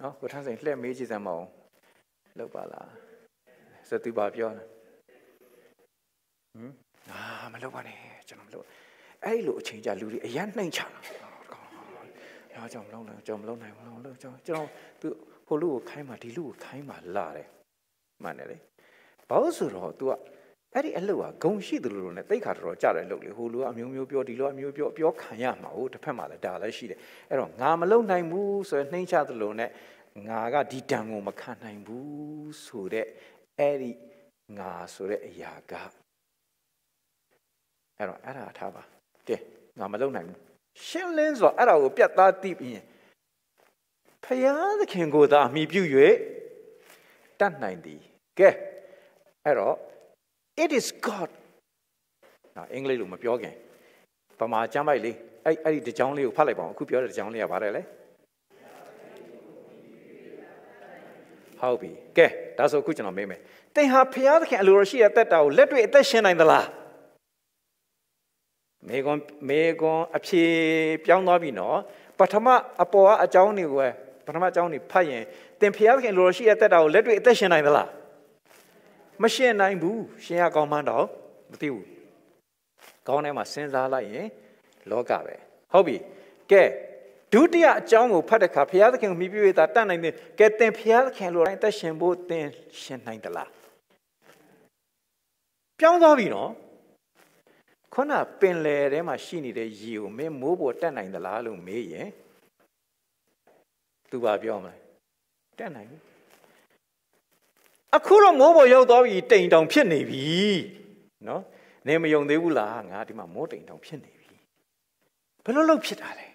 နော်ကိုထန်းစိန်လှည့်မေးကြည့်စမ်းမအောင်လောက်ပါလားဆိုသူပါပြောဟမ်အာမလောက်ပါနဲ့ကျွန်တော်မလုပ် အဲ့လိုအချိန်ကြာလူတွေအရန်နှိမ်ချတာဟာကျွန်တော်မလုပ်နိုင်ကျွန်တော်မလုပ်နိုင်ဘူးလို့ကျွန်တော်ကျွန်တော်သူဟိုလူကိုခိုင်းမှဒီလူကိုခိုင်းမှလာတယ်မှန်တယ်လေဘာလို့ဆိုတော့ तू ကအဲ့ဒီအလုပ်ကဂုံရှိတယ်လို့လည်းတိတ်ခါတော်ကြတယ်လို့လေဟိုလူကအမျိုးမျိုးပြောဒီလူကအမျိုးပြောပြောခံရမှာဟုတ်တစ်ဖက်မှာလည်းဒါလည်းရှိတယ်အဲ့တော့ငါမလုပ်နိုင်ဘူးဆိုရင်နှိမ့်ချသလိုနဲ့ငါကဒီတန်ကိုမခံနိုင်ဘူးဆိုတဲ့အဲ့ဒီငါဆိုတဲ့အရာကအဲ့တော့အဲ့ဒါထားပါ ကဲငါမလုပ်နိုင်ဘူးရှင်းလင်းဆိုအဲ့ဒါကိုပြတ်သားသိပြီးရင်ဖယားသခင်ကိုသာအမိပြု၍တတ်နိုင်သည်ကဲအဲ့တော့ it is god နော်အင်္ဂလိပ်လိုမပြောခင်ပမာကျမ်းပိုက်လေးအဲ့အဲ့ဒီတကြောင်းလေးကိုဖတ်လိုက်ပါဦးအခုပြောတဲ့တကြောင်းလေးကဘာလဲလဲဟုတ်ပြီကဲဒါဆိုအခုကျွန်တော်မေးမယ်သင်ဟာဖျားသခင်အလိုတော်ရှိတဲ့တက်တာကိုလက်တွေ့အသက်ရှင်နိုင်သလား မေကွန်မေကွန်အဖြေပြောင်းသွားပြီနော်ပထမအပေါ်ကအကြောင်းတွေကိုပထမအကြောင်းတွေဖတ်ရင်သင်ဖျားသခင်အလိုတော်ရှိတဲ့တက်တာကိုလက်တွေ့အသက်ရှင်နိုင်သလားမရှင်နိုင်ဘူးရှင်ရကောင်းမှန်းတော့မသိဘူးကောင်းထဲမှာစဉ်းစားလိုက်ရင်လောကပဲဟုတ်ပြီကဲဒုတိယအကြောင်းကိုဖတ်တဲ့အခါဘုရားသခင်ကိုမြည်ပြည့်တာတတ်နိုင်တယ်ကဲသင်ဘုရားသခင်လိုတိုင်းသက်ရှင်ဖို့သင်ရှင်နိုင်သလားပြောင်းသွားပြီနော် ခုနပင်လယ်ထဲမှာရှိနေတဲ့ရေကိုမင်းမိုးပေါ်တက်နိုင်သလားလို့မေးရင်သူဘာပြောမလဲတက်နိုင်ဘူးအခုတော့မိုးပေါ်ရောက်သွားပြီတိမ်တောင်ဖြစ်နေပြီနော်နေမယုံသေးဘူးလားငါဒီမှာမိုးတိမ်တောင်ဖြစ်နေပြီဘယ်လိုလုပ်ဖြစ်တာလဲ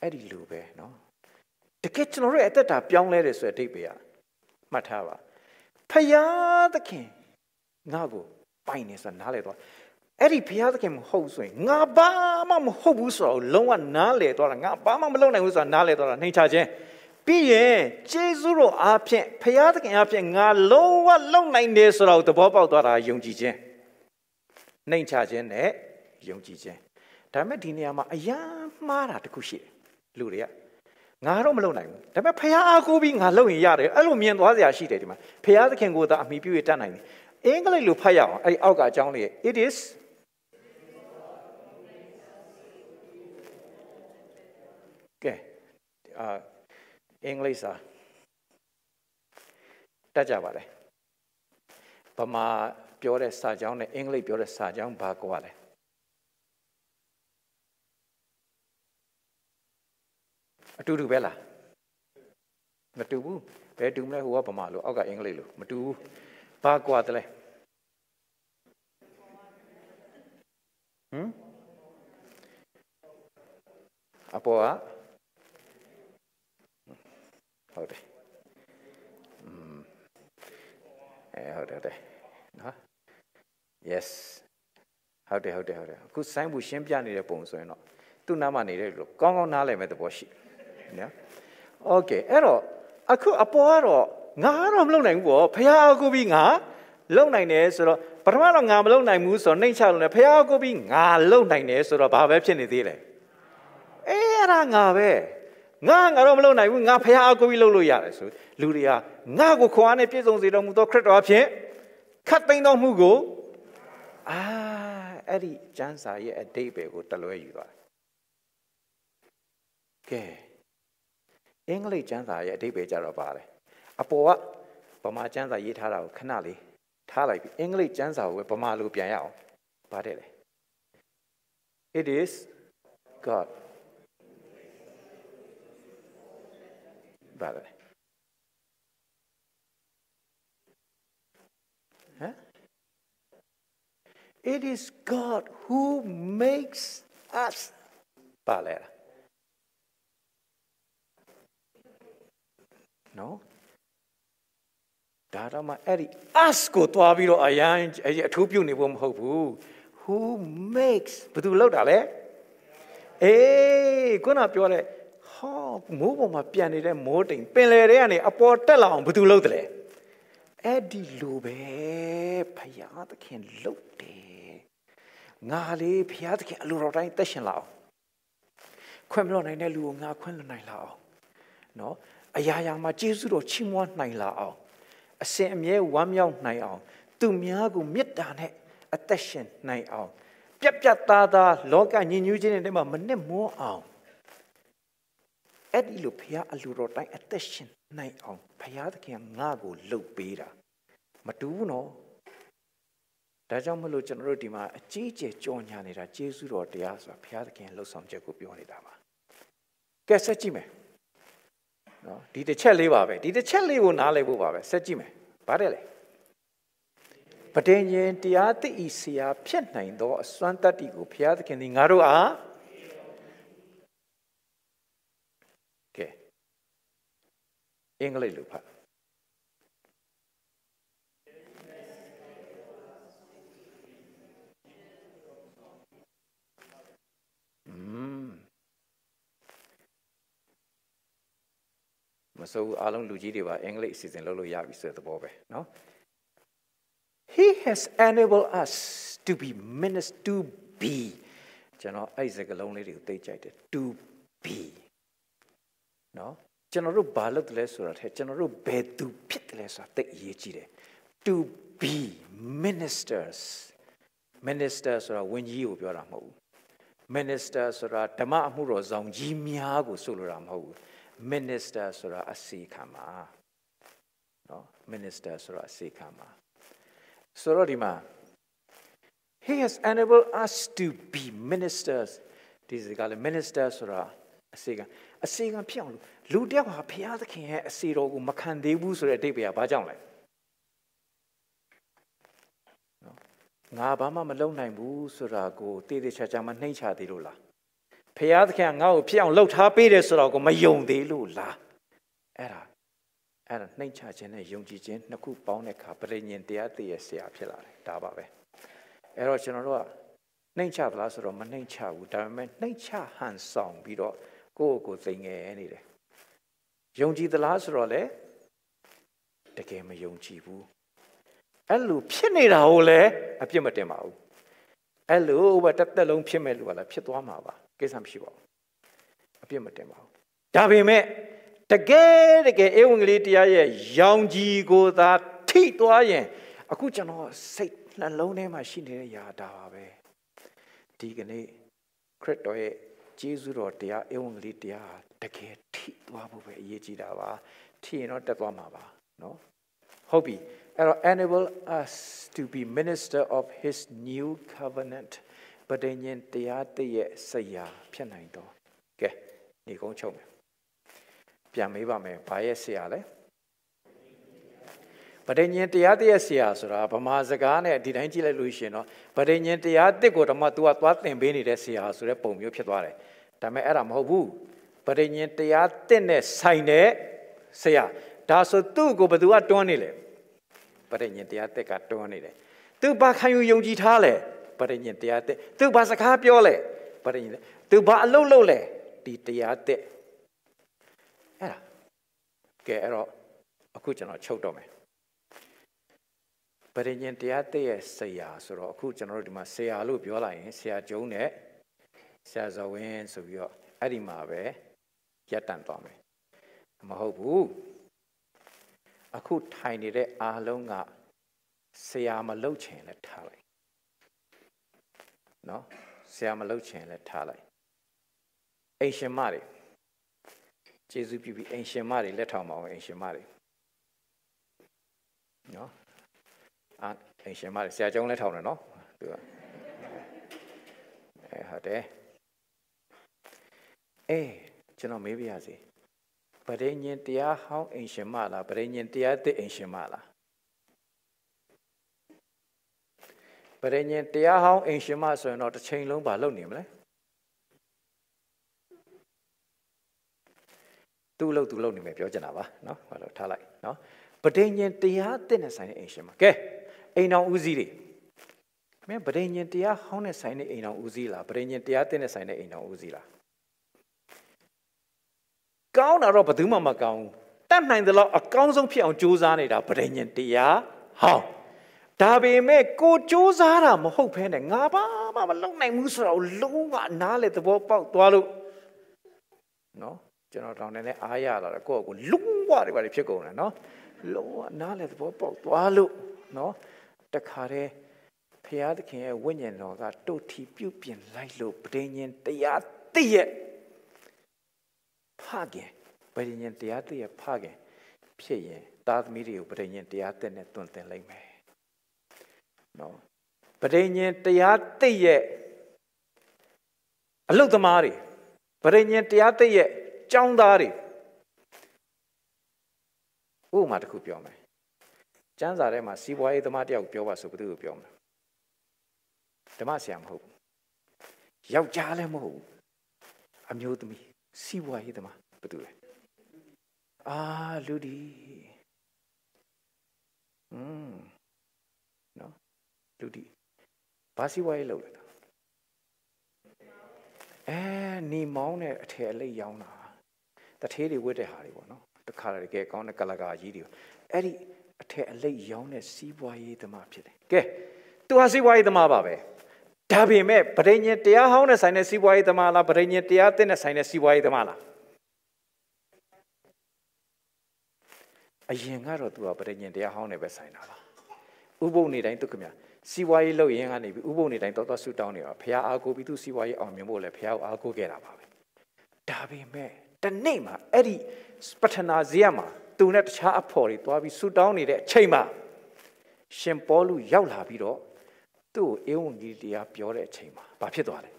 အဲ့ဒီလိုပဲနော်တကယ်ကျွန်တော်တို့ရဲ့အသက်တာပြောင်းလဲတယ်ဆိုတဲ့အဓိပ္ပာယ်ကမှတ်ထားပါဖယားသခင်ငါ့ကို ပိုင်နေဆိုနားလေတော့အဲ့ဒီဖယားသခင်မဟုတ်ဆိုရင်ငါဘာမှမဟုတ်ဘူးဆိုတော့လုံးဝနားလေတော့ငါဘာမှမလုပ်နိုင်ဘူးဆိုတာနားလေတော့နှိမ်ချခြင်းပြီးရင်ဂျေဇုတော်အားဖြင့်ဖယားသခင်အားဖြင့်ငါလုံးဝလုံနိုင်တယ်ဆိုတော့သဘောပေါက်သွားတာယုံကြည်ခြင်းနှိမ်ချခြင်းနဲ့ယုံကြည်ခြင်းဒါပေမဲ့ဒီနေရာမှာအယမ်းမှားတာတခုရှိတယ်လူတွေကငါတော့မလုံနိုင်ဘူးဒါပေမဲ့ဖယားအားကိုးပြီးငါလုံရင်ရတယ်အဲ့လိုမြင်သွားစရာရှိတယ်ဒီမှာဖယားသခင်ကိုသာအမိပြုရတတ်နိုင်တယ် အင်္ဂလိပ်လိုဖတ်ရအောင်အဲ့ဒီအောက်ကအကြောင်းလေး it is ကဲအာအင်္ဂလိပ်စာတတ်ကြပါလေဗမာပြောတဲ့စာကြောင်းနဲ့အင်္ဂလိပ်ပြောတဲ့စာကြောင်းဘာကွာလဲအတူတူပဲလားမတူဘူးဘယ်တူမလဲဟိုကဗမာလိုအောက်က အင်္ဂလိပ်လိုမတူဘူးဘာကွာတယ်လဲ ဟမ်အပေါ်ကဟုတ်တယ်อืมအဲဟုတ်တယ်တဲ့နော် yes ဟုတ်တယ်ဟုတ်တယ်ဟုတ်တယ်အခုဆိုင်းဘူးရှင်းပြနေတဲ့ပုံဆိုရင်တော့သူ့နားမှာနေတယ်လို့ကောင်းကောင်းနားလည်မဲ့သဘောရှိနော် okay အဲ့တော့အခုအပေါ်ကတော့ငါကတော့မလုပ်နိုင်ဘူးပေါ့ဖះအကူပြီးငါ လုံနိုင်တယ်ဆိုတော့ပထမတော့ငါမလုံနိုင်ဘူးဆိုတော့နှိမ့်ချလို့လည်းဖះအခုပြီးငါလုံနိုင်တယ်ဆိုတော့ဘာပဲဖြစ်နေသေးလဲအေးအဲ့ဒါငါပဲငါငါတော့မလုပ်နိုင်ဘူးငါဖះအကူပြီးလုပ်လို့ရတယ်ဆိုလူတွေကငါကိုခွန်အားနဲ့ပြည့်စုံစေတော်မူသောခရစ်တော်အဖြစ်ခတ်သိမ်းတော်မူကိုအာအဲ့ဒီကျမ်းစာရဲ့အတိတ်ပဲကိုတလွဲယူသွားတယ်ကဲအင်္ဂလိပ်ကျမ်းစာရဲ့အတိတ်ပဲကြတော့ပါလေအပေါ်ကဗမာကျမ်းစာရေးထားတာကိုခဏလေး ထားလိုက်ပြီအင်္ဂလိပ်ကျမ်းစာကိုပဲဗမာလိုပြန်ရအောင်ပါတယ်လေ It is God ပါတယ်ဟမ် It is God who makes us ပါလေနော် ဒါတော့မှအဲ့ဒီ us ကိုတွားပြီးတော့အရန်အထူးပြုတ်နေဖို့မဟုတ်ဘူး who makes ဘယ်သူလောက်တာလဲအေးခုနပြောတဲ့ဟောမိုးပေါ်မှာပြန်နေတဲ့မိုးတိမ်ပင်လယ်ထဲကနေအပေါ်တက်လာအောင်ဘယ်သူလုပ်တယ်လဲအဲ့ဒီလိုပဲဖယားသခင်လုပ်တယ်ငါလေးဖယားသခင်အလိုတော်တိုင်းသက်ရှင်လာအောင်ခွင့်မလွတ်နိုင်တဲ့လူကိုငါခွင့်လွတ်နိုင်လာအောင်နော်အရာရာမှာကျေးဇူးတော်ချီးမွမ်းနိုင်လာအောင် အစဉ်အမြဲဝမ်းမြောက်နိုင်အောင် သူများကိုမေတ္တာနဲ့အသက်ရှင်နိုင်အောင် ပြက်ပြက်သားသားလောကညဉ့်ညူးခြင်းတွေမှာမနစ်မောအောင်အဲ့ဒီလိုဖះအလိုတော်တိုင်းအသက်ရှင်နိုင်အောင်ဖះသခင်ငါ့ကိုလှုပ်ပေးတာမတူဘူးနော်ဒါကြောင့်မလို့ကျွန်တော်တို့ဒီမှာအကြီးအကျယ်ကြော်ညာနေတာကျေးဇူးတော်တရားဆိုတာဘုရားသခင်လှုပ်ဆောင်ချက်ကိုပြောနေတာပါကဲဆက်ကြည့်မယ် နော်ဒီတစ်ချက်လေးပါပဲဒီတစ်ချက်လေးကိုနားလည်ဖို့ပါပဲဆက်ကြည့်မယ်ဗါတယ်လေပဋိညာဉ်တရားသိဤဆရာဖြစ်နိုင်သောအစွမ်းတတ္တိကိုဘုရားသခင်သည်ငါတို့အားကဲအင်္ဂလိပ်လိုဖတ် စိုးဘူးအားလုံးလူကြီးတွေပါအင်္ဂလိပ်အစီအစဉ်လုပ်လို့ရပြီဆိုတဲ့သဘောပဲနော် He has enabled us to be minister to be ကျွန်တော်အဲ့စကားလုံးလေးတွေကိုသိကြိုက်တယ် to be နော်ကျွန်တော်တို့ဘာလုပ်တယ်လဲဆိုတာထဲကျွန်တော်တို့ဘယ်သူဖြစ်တယ်လဲဆိုတာသိအရေးကြီးတယ် to be ministers minister ဆိုတာဝန်ကြီးကိုပြောတာမဟုတ်ဘူး minister ဆိုတာဓမ္မအမှုတော်ဆောင်ကြီးများကိုဆိုလိုတာမဟုတ်ဘူး minister ဆိုတာအစီခံပါနော် minister ဆိုတာအစီခံပါဆိုတော့ဒီမှာ he has enabled us to be ministers ဒီစကားလေ minister ဆိုတာအစီခံအစီခံဖြစ်အောင်လူတယောက်ဟာဘုရားသခင်ရဲ့အစီတော်ကိုမခံသေးဘူးဆိုတဲ့အတိတ်ပဲဘာကြောင့်လဲနော်ငါဘာမှမလုပ်နိုင်ဘူးဆိုတာကိုတည်တည်ချာချာမနှိမ့်ချသေးလို့လား ဖခင်သခင်ငါ့ကိုဖြစ်အောင်လှုပ်ထားပေးတယ်ဆိုတော့ကိုမယုံသေးလို့လားအဲ့ဒါအဲ့ဒါနှိမ့်ချခြင်းနဲ့ယုံကြည်ခြင်းနှစ်ခုပေါင်းတဲ့အခါပရိညင်တရားတည်ရဲ့ဆရာဖြစ်လာတယ်ဒါပါပဲအဲ့တော့ကျွန်တော်တို့ကနှိမ့်ချသလားဆိုတော့မနှိမ့်ချဘူးဒါပေမဲ့နှိမ့်ချဟန်ဆောင်ပြီးတော့ကိုယ့်ကိုယ်သိငယ်နေတယ်ယုံကြည်သလားဆိုတော့လေတကယ်မယုံကြည်ဘူးအဲ့လိုဖြစ်နေတာကိုလည်းအပြစ်မတင်ပါဘူးအဲ့လိုပဲတစ်သက်လုံးဖြစ်မဲ့လူကလည်းဖြစ်သွားမှာပါ ကိစ္စမရှိပါဘူးအပြစ်မတင်ပါဘူးဒါပေမဲ့တကယ်တကယ်ဧဝံဂေလိတရားရဲ့ရောင်ကြီးကိုသာထိသွားရင်အခုကျွန်တော်စိတ်နှလုံးထဲမှာရှိနေတဲ့ຢာတာပါပဲဒီကနေ့ခရစ်တော်ရဲ့ကျေးဇူးတော်တရားဧဝံဂေလိတရားတကယ်ထိသွားဖို့ပဲအရေးကြီးတာပါထိရင်တော့တက်သွားမှာပါနော်ဟုတ်ပြီအဲ့တော့ enable us to be minister of his new covenant ပဋိညာဉ်တရားတည့်ရဲ့ဆရာဖြစ်နိုင်တော့ကဲညီကုန်းချုပ်မယ်ပြန်မေးပါမယ်ဘာရဲ့ဆရာလဲပဋိညာဉ်တရားတည့်ရဲ့ဆရာဆိုတာဗမာစကားနဲ့ဒီတိုင်းကြည့်လိုက်လို့ရှင်တော့ပဋိညာဉ်တရားတစ်ကိုတော့မှ तू ကသွားသင်ပေးနေတဲ့ဆရာဆိုတဲ့ပုံမျိုးဖြစ်သွားတယ်ဒါပေမဲ့အဲ့ဒါမဟုတ်ဘူးပဋိညာဉ်တရားတစ်နဲ့ဆိုင်တဲ့ဆရာဒါဆိုသူ့ကိုဘယ်သူကတွန်းနေလဲပရိညင်တရားတက်ကတွန်းနေတယ်သူဘာခံယူယုံကြည်ထားလဲ ပရိညင်တရားတက်သူဘာစကားပြောလဲပရိညင်သူဘာအလုပ်လုပ်လဲဒီတရားတက်အဲ့ဒါကဲအဲ့တော့အခုကျွန်တော်ချုပ်တော့မယ်ပရိညင်တရားတက်ရဲ့ဆရာဆိုတော့အခုကျွန်တော်တို့ဒီမှာဆရာလို့ပြောလိုက်ရင်ဆရာကျုံးနဲ့ဆရာဇဝင်းဆိုပြီးတော့အဲ့ဒီမှာပဲရပ်တန့်သွားမယ်မဟုတ်ဘူးအခုထိုင်နေတဲ့အားလုံးကဆရာမလုပ်ချင်လဲထားလိုက် နော်ဆရာမလုပ်ချင်လဲထားလိုက်အိမ်ရှင်မတွေကျေးဇူးပြုပြီးအိမ်ရှင်မတွေလက်ထောင်ပါအောင်အိမ်ရှင်မတွေနော်အာအိမ်ရှင်မတွေဆရာကျောင်းလက်ထောင်တယ်နော်သူကအဲဟုတ်တယ်အေးကျွန်တော်မေးပြရစီပရိညင်တရားဟောင်းအိမ်ရှင်မလားပရိညင်တရားသစ်အိမ်ရှင်မလား ဗရညင်တရားဟောင်းအိမ်ရှင်မဆိုရင်တော့တစ်ချိန်လုံးပါလုပ်နေမလဲသူ့လို့သူ့လို့နေမယ်ပြောချင်တာပါနော်ဟောလို့ထားလိုက်နော်ဗဒိညင်တရားတင့်တဲ့ဆိုင်တဲ့အိမ်ရှင်မကဲအိမ်တော်ဦးစီးတွေမင်းဗဒိညင်တရားဟောင်းတဲ့ဆိုင်တဲ့အိမ်တော်ဦးစီးလားဗဒိညင်တရားတင့်တဲ့ဆိုင်တဲ့အိမ်တော်ဦးစီးလားကောင်းတာတော့ဘယ်သူမှမကောင်းဘူးတတ်နိုင်သလောက်အကောင်းဆုံးဖြစ်အောင်ကြိုးစားနေတာဗဒိညင်တရားဟောင်း ဒါပေမဲ့ကိုကြိုးစားတာမဟုတ်ဘဲနဲ့ငါဘာမှမလုပ်နိုင်ဘူးဆိုတော့လုံးဝနားလေသဘောပေါက်သွားလို့နော်ကျွန်တော်တောင်းနေအားရလာတယ်ကိုယ့်ကိုလုံးဝတွေပါဖြစ်ကုန်တယ်နော်လုံးဝနားလေသဘောပေါက်သွားလို့နော်တခါတည်းဖရာသခင်ရဲ့ဝိညာဉ်တော်ကတုတ်ထီပြုတ်ပြင်လိုက်လို့ဗဒိညင်တရားတည့်ရဲ့ဖခင်ပရိညင်တရားတည်းရဲ့ဖခင်ဖြစ်ရင်သားသမီးတွေကိုပရိညင်တရားတည်းနဲ့တွင်တင်လိုက်မယ် နော်ပရိညင်တရားတည်းရဲ့အလုသမားတွေပရိညင်တရားတည်းရဲ့ចောင်းသားတွေဥပမာတစ်ခုပြောမယ်ကျမ်းစာထဲမှာစီးပွားရေးသမားတယောက်ပြောပါဆိုဘယ်သူကိုပြောမလဲဓမ္မဆရာမဟုတ်ဘူးယောက်ျားလည်းမဟုတ်ဘူးအမျိုးသမီးစီးပွားရေးသမားဘယ်သူလဲအာလူဒီอืมနော် လူဒီဘာစီးပွားရေးလုပ်လဲအဲနေမောင်းနဲ့အထည်အလိတ်ရောင်းတာတထေးတွေဝတ်တဲ့ဟာတွေပေါ့နော်တခါတကယ်ကောင်းတဲ့ကလကာကြီးတွေအဲ့ဒီအထည်အလိတ်ရောင်းတဲ့စီးပွားရေးသမားဖြစ်တယ်ကဲသူဟာစီးပွားရေးသမားပါပဲဒါပေမဲ့ဗဒိညင်တရားဟောင်းနဲ့ဆိုင်တဲ့စီးပွားရေးသမားလားဗဒိညင်တရားသစ်နဲ့ဆိုင်တဲ့စီးပွားရေးသမားလားအရင်ကတော့သူကဗဒိညင်တရားဟောင်းနဲ့ပဲဆိုင်တာပါဥပုပ်နေတိုင်းသူကမြ စီးပွားရေးလုပ်ရင်ကနေပြီးဥပုပ်နေတိုင်းတော်တော်ဆူတောင်းနေတော့ဖះအားကိုပြီးသူစီးပွားရေးအောင်မြင်ဖို့လဲဖះအားကိုခဲ့တာပါပဲဒါပေမဲ့တနေ့မှာအဲ့ဒီပထနာဇေယမှာသူနဲ့တခြားအဖော်တွေတွားပြီးဆူတောင်းနေတဲ့အချိန်မှာရှင်ပေါလုရောက်လာပြီးတော့သူ့ကိုဧဝံဂေလိတရားပြောတဲ့အချိန်မှာဘာဖြစ်သွားလဲ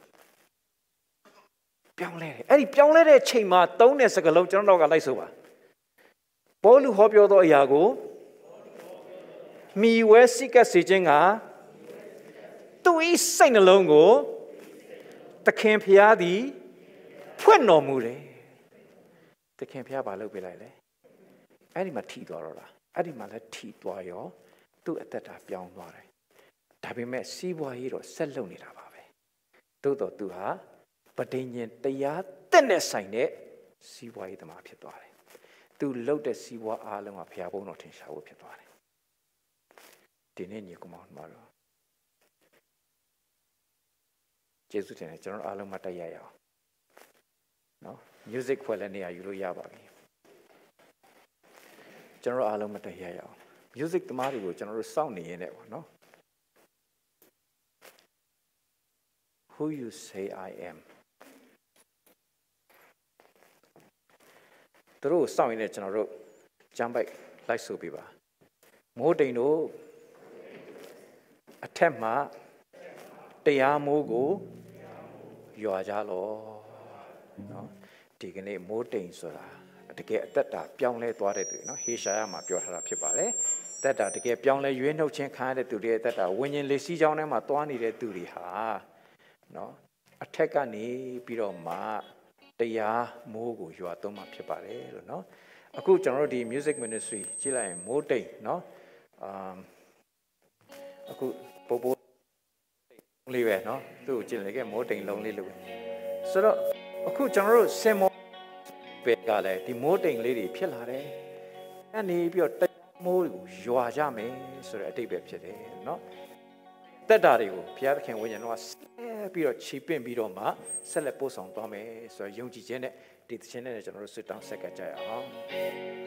ပြောင်းလဲတယ်အဲ့ဒီပြောင်းလဲတဲ့ချိန်မှာသုံးတဲ့စကားလုံးကျွန်တော်တို့ကလိုက်ဆိုပါဘောလူဟောပြောသောအရာကိုမိဝဲစိကတ်စေခြင်းက သူဤစိတ်နှလုံးကိုသခင်ဖျားသည်ဖွင့်တော်မူတယ်သခင်ဖျားဘာလုပ်ပေးလိုက်လဲအဲ့ဒီမှာထိသွားတော့လားအဲ့ဒီမှာလည်းထိသွားရောသူ့အသက်တာပြောင်းသွားတယ်ဒါပေမဲ့စီးပွားရေးတော့ဆက်လုပ်နေတာပါပဲသို့တော့သူဟာပဋိညာဉ်တရားတက်နဲ့ဆိုင်တဲ့စီးပွားရေးသမားဖြစ်သွားတယ်သူလှုပ်တဲ့စီးပွားအားလုံးကဘုရားဘုန်းတော်ထင်ရှားဖို့ဖြစ်သွားတယ်ဒီနေ့ညီကောင်မတော် ကျေးဇူးတင်တယ်ကျွန်တော်အားလုံးမတက်ရရအောင်နော် music ဖွဲ့လည်းနေရာယူလို့ရပါပြီကျွန်တော်အားလုံးမတက်ရရအောင် music သမားတွေကိုကျွန်တော်တို့စောင့်နေရတဲ့ပေါ့နော် who you say i am သူတို့စောင့်ရင်လည်းကျွန်တော်တို့ကြမ်းပိုက်လိုက်ဆိုပြပါမိုးတိမ်တို့အထက်မှာ တရားမိုးကိုရွာကြလောနော်ဒီကနေ့မိုးတိမ်ဆိုတာတကယ်အသက်တာပြောင်းလဲသွားတဲ့သူနော်ဟေရှာယမှာပြောထားတာဖြစ်ပါတယ်သက်တာတကယ်ပြောင်းလဲရွေးနှုတ်ခြင်းခံရတဲ့သူတွေရဲ့သက်တာဝิญဉ်လေးစီးကြောင်းထဲမှာသွားနေတဲ့သူတွေဟာနော်အထက်ကနေပြီးတော့မှတရားမိုးကိုရွာသွန်းမှာဖြစ်ပါတယ်လို့နော်အခုကျွန်တော်တို့ဒီ music ministry ကြည့်လိုက်ရင်မိုးတိမ်နော်အာအခုပို့ပို့ လေးပဲเนาะသူ့ကိုကြည့်လိုက်ခဲ့မိုးတိမ်လုံးလေးလို့ဆိုတော့အခုကျွန်တော်တို့စင်မောပဲကလည်းဒီမိုးတိမ်လေးတွေဖြစ်လာတယ်အဲ့နေပြီးတော့တမိုးကိုရွာကြမယ်ဆိုတဲ့အတိတ်ပဲဖြစ်တယ်เนาะတက်တာတွေကိုဘုရားသခင်ဝိညာဉ်တော်ကဆက်ပြီးတော့ခြေပင့်ပြီးတော့မှဆက်လက်ပို့ဆောင်သွားမယ်ဆိုတော့ယုံကြည်ခြင်းနဲ့ဒီသခြင်းနဲ့ကျွန်တော်တို့ဆွတောင်းဆက်ကကြရအောင်